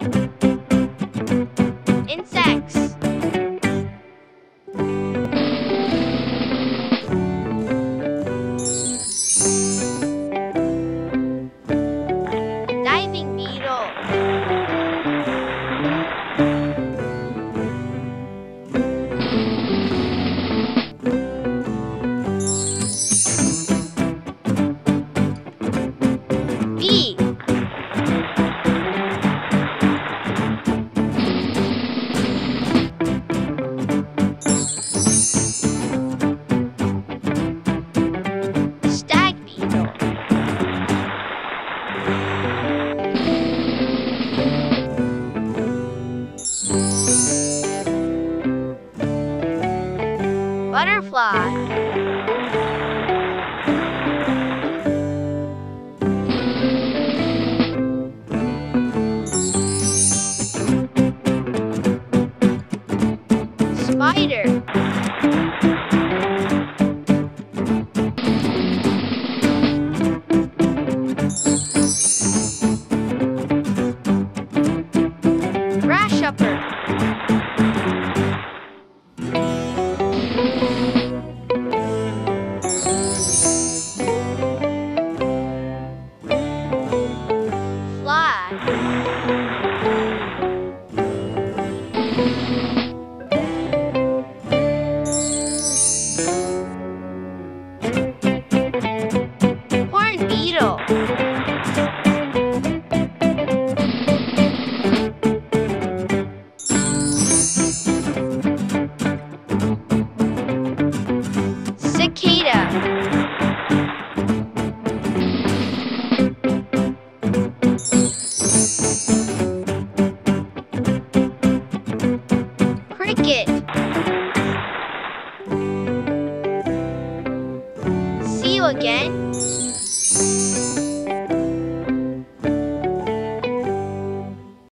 Insects. Butterfly. Spider. Grasshopper. Fly. Horn See you again